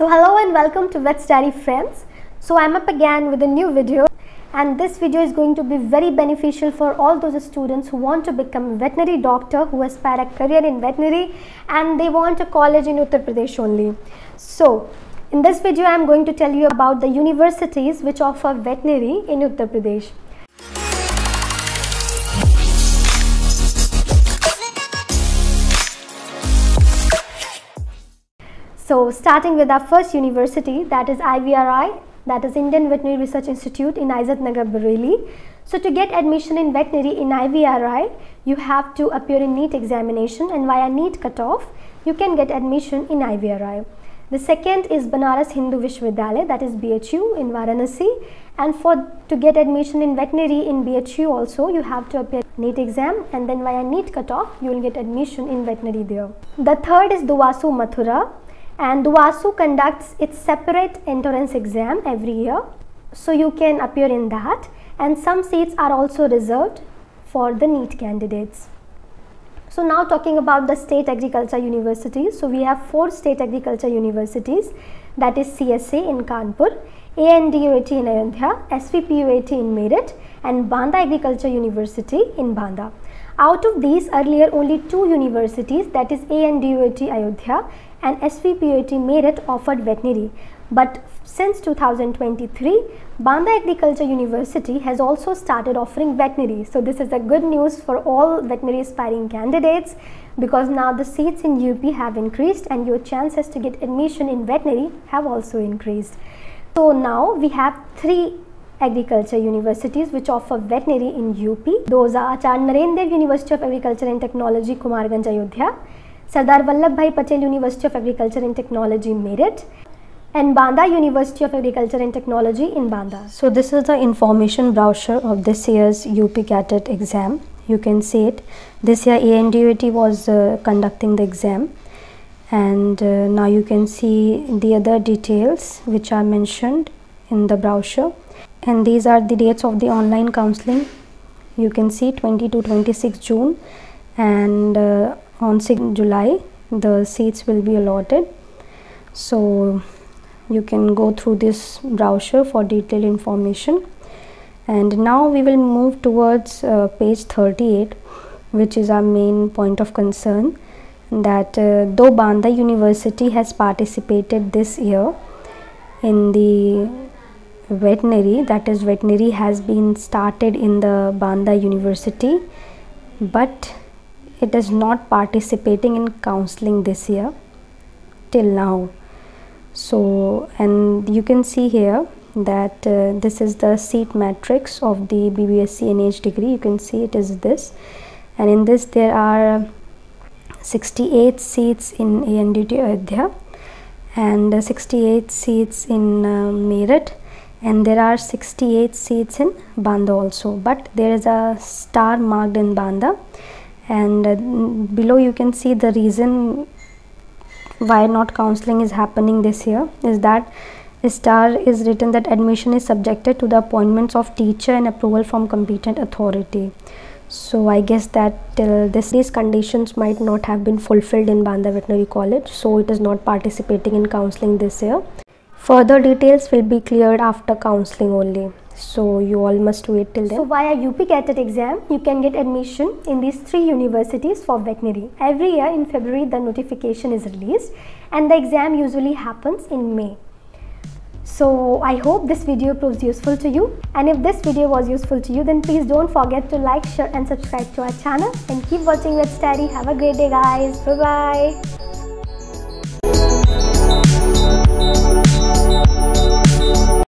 So hello and welcome to Vets Diary friends. So I'm up again with a new video and this video is going to be very beneficial for all those students who want to become veterinary doctor who aspire a career in veterinary and they want a college in Uttar Pradesh only. So in this video I am going to tell you about the universities which offer veterinary in Uttar Pradesh. So starting with our first university that is IVRI that is Indian Veterinary Research Institute in Nagar Bareilly. So to get admission in veterinary in IVRI you have to appear in NEET examination and via NEET cutoff you can get admission in IVRI. The second is Banaras Hindu Vishwavidyalaya that is BHU in Varanasi and for to get admission in veterinary in BHU also you have to appear NEET exam and then via NEET cutoff you will get admission in veterinary there. The third is DUVASU Mathura and DUVASU conducts its separate entrance exam every year so you can appear in that and some seats are also reserved for the NEET candidates. So now talking about the state agriculture universities. So we have four state agriculture universities that is CSA in Kanpur, ANDUAT in Ayodhya, SVPUAT in Meerut and Banda Agriculture University in Banda. Out of these earlier only two universities that is ANDUAT Ayodhya and SVPUAT Meerut offered veterinary. But since 2023, Banda Agriculture University has also started offering veterinary. So this is a good news for all veterinary aspiring candidates because now the seats in UP have increased and your chances to get admission in veterinary have also increased. So now we have three agriculture universities which offer veterinary in UP. Those are Acharya Narendra University of Agriculture and Technology, Kumarganj, Ayodhya, Sardar Vallabhbhai Patel University of Agriculture and Technology, Meerut, and Banda University of Agriculture and Technology in Banda. So this is the information brochure of this year's UP CATET exam. You can see it. This year ANDUAT was uh, conducting the exam and uh, now you can see the other details which are mentioned in the brochure and these are the dates of the online counseling. You can see 20 to 26 June and uh, on 6 July the seats will be allotted. So you can go through this brochure for detailed information and now we will move towards uh, page 38 which is our main point of concern that uh, though Banda University has participated this year in the veterinary that is veterinary has been started in the Banda University but it is not participating in counseling this year till now. So and you can see here that uh, this is the seat matrix of the BVSc NH degree. You can see it is this. And in this there are 68 seats in ANDUAT Ayodhya and uh, 68 seats in uh, and there are 68 seats in Banda also. But there is a star marked in Banda. And uh, below you can see the reason why not counseling is happening this year is that star is written that admission is subjected to the appointments of teacher and approval from competent authority. So i guess that till this these conditions might not have been fulfilled in banda veterinary college so it is not participating in counseling this year Further details will be cleared after counseling only. So you all must wait till then. So via UP CATET exam, you can get admission in these three universities for veterinary. Every year in February, the notification is released and the exam usually happens in May. So I hope this video proves useful to you and if this video was useful to you then please don't forget to like, share and subscribe to our channel and keep watching with study Have a great day guys. Bye bye.